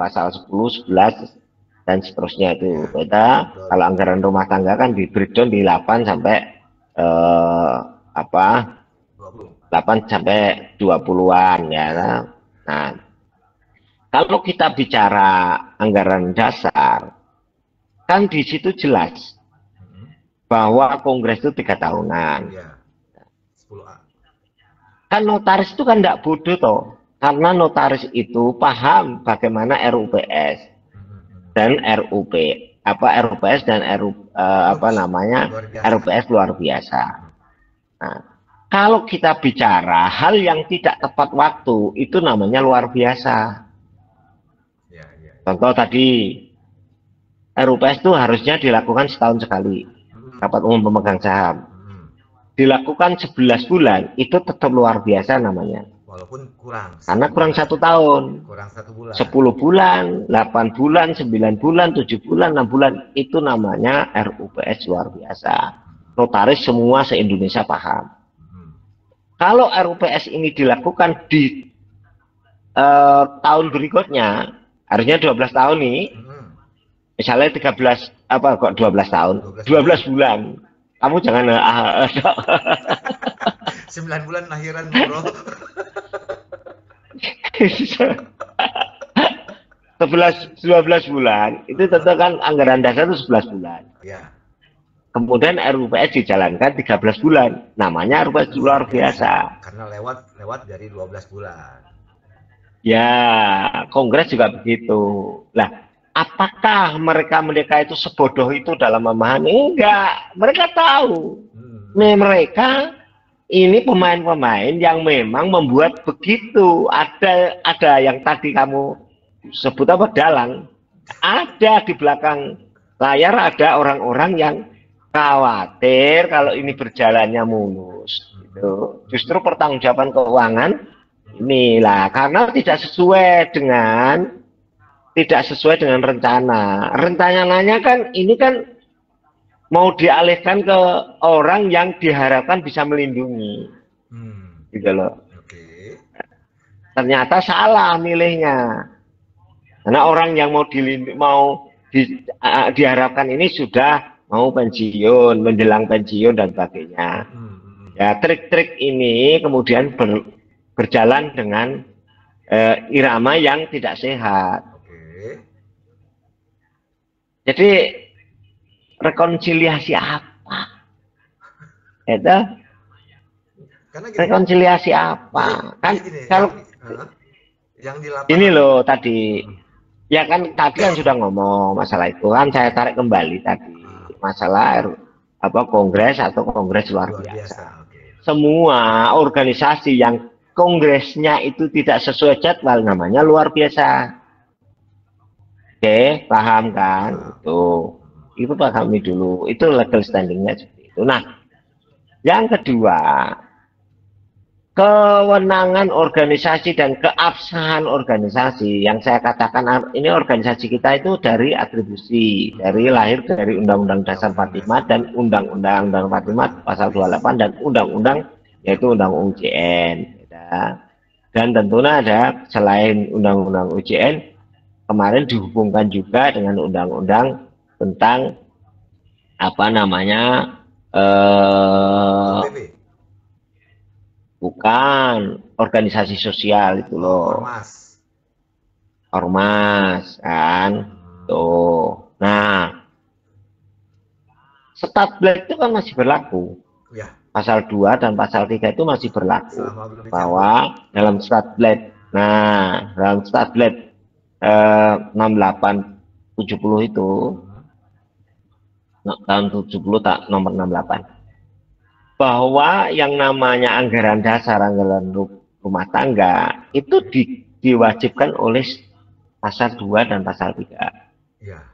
pasal 10, 11 dan seterusnya itu. Beda kalau anggaran rumah tangga kan di breakdown di 8 sampai eh, apa? 8 sampai 20-an ya. Nah, kalau kita bicara anggaran dasar, kan di situ jelas bahwa kongres itu tiga tahunan. Ya. Kan notaris itu kan tidak bodoh toh, karena notaris itu paham bagaimana RUPS dan RUP apa RUPS dan RU uh, eh, apa namanya RUPS luar biasa. Nah, kalau kita bicara hal yang tidak tepat waktu itu namanya luar biasa. Ya, ya. Contoh tadi RUPS itu harusnya dilakukan setahun sekali rapat umum pemegang saham. Hmm. Dilakukan 11 bulan itu tetap luar biasa namanya walaupun kurang karena kurang satu tahun. Kurang satu bulan. 10 bulan 8 bulan 9 bulan 7 bulan 6 bulan. Itu namanya RUPS luar biasa. Notaris semua se-Indonesia paham. Hmm. kalau RUPS ini dilakukan di uh, tahun berikutnya harusnya 12 tahun nih. Hmm. misalnya 13 apa kok 12 tahun? 12, 12 bulan. kamu jangan uh, uh, 9 bulan lahiran bro 11 12 bulan itu tentu kan anggaran dasar itu 11 bulan. Ya. Kemudian RUPS dijalankan 13 bulan. Namanya RUPS luar biasa. Karena lewat lewat dari 12 bulan. Ya, Kongres juga begitu. Lah, apakah mereka mereka itu sebodoh itu dalam memahami? Enggak, mereka tahu. Hmm. Mereka ini pemain-pemain yang memang membuat begitu. Ada ada yang tadi kamu sebut apa dalang. Ada di belakang layar ada orang-orang yang khawatir kalau ini berjalannya mulus. Gitu. Justru pertanggungjawaban keuangan inilah karena tidak sesuai dengan tidak sesuai dengan rencana. Rencananya kan ini kan mau dialihkan ke orang yang diharapkan bisa melindungi. Hmm. Gitu loh. Okay. Ternyata salah milihnya. Karena orang yang mau dilindungi, mau di, uh, diharapkan ini sudah mau pensiun, menjelang pensiun dan sebagainya. Hmm. Ya, trik-trik ini kemudian ber, berjalan dengan uh, irama yang tidak sehat. Okay. Jadi rekonsiliasi apa? Itu rekonsiliasi apa? Kan kalau yang di ini loh tadi ya kan tadi kan sudah ngomong masalah itu kan saya tarik kembali tadi masalah apa kongres atau kongres luar, luar biasa. biasa. Okay. Semua organisasi yang kongresnya itu tidak sesuai jadwal namanya luar biasa. Oke, okay, paham kan? Tuh itu pahami dulu itu legal standingnya seperti itu nah yang kedua kewenangan organisasi dan keabsahan organisasi yang saya katakan ini organisasi kita itu dari atribusi dari lahir dari Undang-Undang Dasar 45 dan Undang-Undang Undang 45 pasal 28 dan Undang-Undang yaitu Undang UJN ya. dan tentunya ada selain Undang-Undang UJN kemarin dihubungkan juga dengan Undang-Undang tentang apa namanya eh, bukan organisasi sosial itu loh. Ormas. Ormas kan? Hmm. tuh. Nah stat itu kan masih berlaku. Ya. pasal 2 dan pasal 3 itu masih berlaku bahwa dalam stat nah dalam stat eh, 68 70 itu tahun 70 tak nomor 68 bahwa yang namanya anggaran dasar anggaran rumah tangga itu di, diwajibkan oleh pasal 2 dan pasal 3 ya.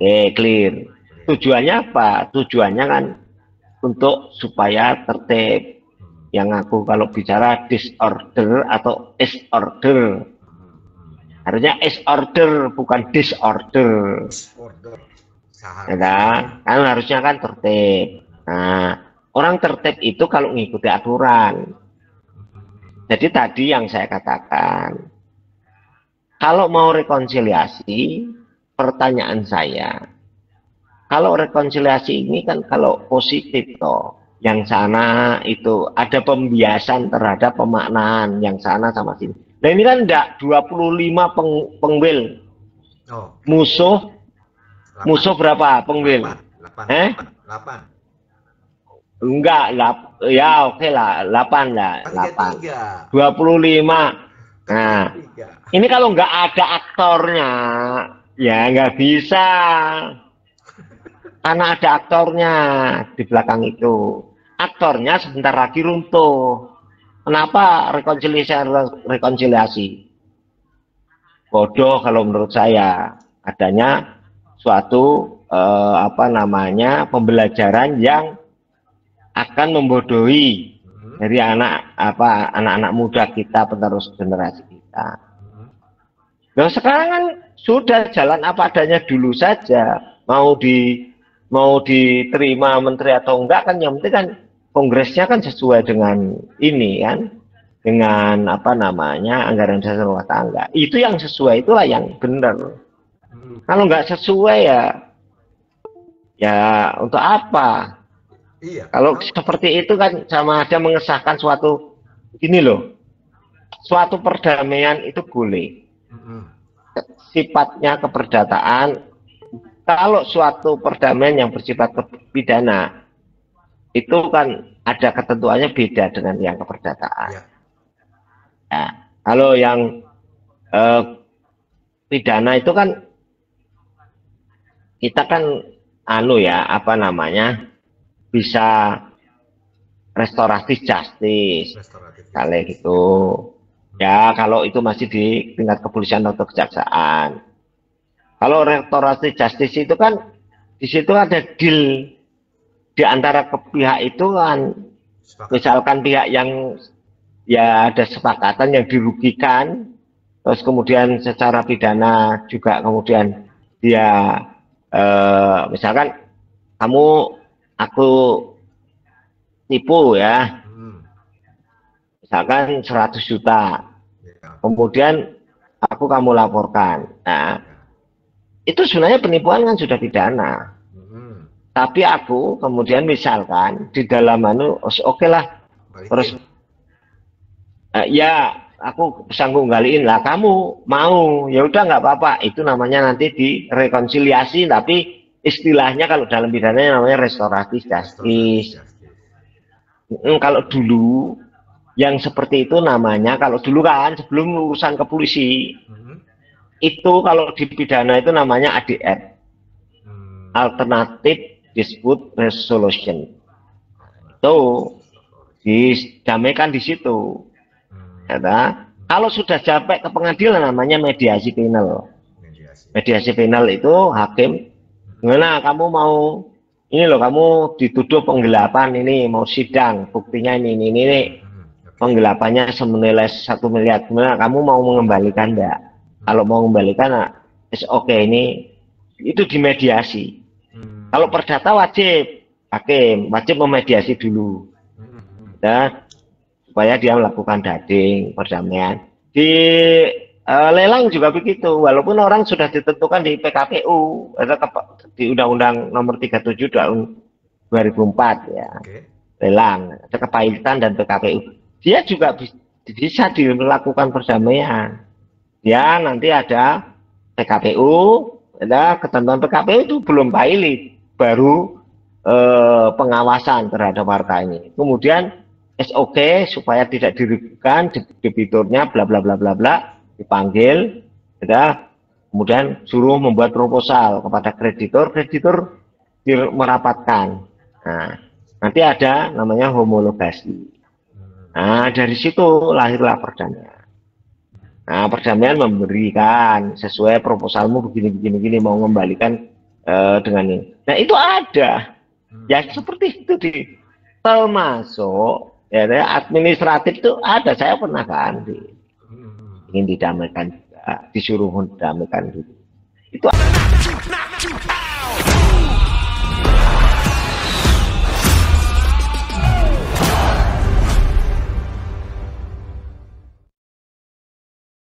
Oke, clear. Tujuannya apa? Tujuannya kan untuk supaya tertib. Hmm. yang aku kalau bicara disorder atau disorder. Hmm. harusnya disorder bukan disorder, disorder ya kan? kan harusnya kan tertib nah orang tertib itu kalau mengikuti aturan jadi tadi yang saya katakan kalau mau rekonsiliasi, pertanyaan saya, kalau rekonsiliasi ini kan kalau positif toh, yang sana itu ada pembiasan terhadap pemaknaan yang sana sama sini. Nah ini kan enggak 25 peng, pengwil. Oh. Musuh 8. Musuh berapa pengwil? 8. 8. Eh? 8. Enggak, lap, ya oke okay lah, 8 lah, 8. 25. Nah, ini kalau enggak ada aktornya, ya enggak bisa. Karena ada aktornya di belakang itu. Aktornya sebentar lagi runtuh. Kenapa rekonsiliasi rekonsiliasi? Bodoh kalau menurut saya. Adanya suatu eh, apa namanya pembelajaran yang akan membodohi hmm. dari anak apa anak-anak muda kita penerus generasi kita. Nah sekarang kan sudah jalan apa adanya dulu saja mau di mau diterima menteri atau enggak kan yang penting kan kongresnya kan sesuai dengan ini kan dengan apa namanya anggaran dasar rumah tangga itu yang sesuai itulah yang benar. Kalau nggak sesuai ya ya untuk apa Iya. Kalau seperti itu kan sama ada mengesahkan suatu ini loh, suatu perdamaian itu boleh. Mm-hmm. Sifatnya keperdataan. Kalau suatu perdamaian yang bersifat pidana itu kan ada ketentuannya beda dengan yang keperdataan. Ya. Nah, kalau yang eh, pidana itu kan kita kan anu ya apa namanya bisa restoratif justice. Kali gitu. Ya kalau itu masih di tingkat kepolisian atau kejaksaan. Kalau restoratif justice itu kan di situ ada deal. Di antara pihak itu kan misalkan pihak yang ya ada sepakatan yang dirugikan terus kemudian secara pidana juga kemudian dia eh, misalkan kamu aku tipu ya hmm. misalkan 100 juta ya. kemudian aku kamu laporkan nah itu sebenarnya penipuan kan sudah pidana hmm. tapi aku kemudian misalkan di dalam anu oke okay lah terus uh, ya aku sanggup galiin lah kamu mau ya udah nggak apa-apa itu namanya nanti direkonsiliasi tapi istilahnya kalau dalam pidana namanya restoratif justice. Kalau dulu yang seperti itu namanya kalau dulu kan sebelum urusan ke polisi hmm. itu kalau di pidana itu namanya ADR hmm. alternative dispute resolution itu didamaikan di situ hmm. ya, kalau sudah sampai ke pengadilan namanya mediasi penal. Mediasi, mediasi penal itu hakim Gimana kamu mau ini loh kamu dituduh penggelapan ini mau sidang buktinya ini ini ini, ini. penggelapannya senilai satu miliar. Gimana kamu mau mengembalikan enggak kalau mau mengembalikan nah, oke okay, ini itu dimediasi. Hmm. kalau perdata wajib hakim wajib memediasi dulu. Ya supaya dia melakukan dading perdamaian di Uh, lelang juga begitu, walaupun orang sudah ditentukan di PKPU atau di Undang-Undang Nomor 37 tahun 2004 ya, okay. lelang, ada kepailitan dan PKPU. Dia juga bisa dilakukan perdamaian. Ya nanti ada PKPU, ada ketentuan PKPU itu belum pilot, baru eh, pengawasan terhadap warga ini. Kemudian SOK supaya tidak dirugikan debiturnya, bla bla bla bla bla dipanggil, ya, kemudian suruh membuat proposal kepada kreditor, kreditor merapatkan. Nah, nanti ada namanya homologasi. Nah, dari situ lahirlah perdamaian. Nah, perdamaian memberikan sesuai proposalmu begini begini begini mau mengembalikan uh, dengan ini. Nah, itu ada. Ya seperti itu di termasuk ya administratif itu ada. Saya pernah kan di ingin didamaikan juga, disuruh mendamaikan dulu. Itu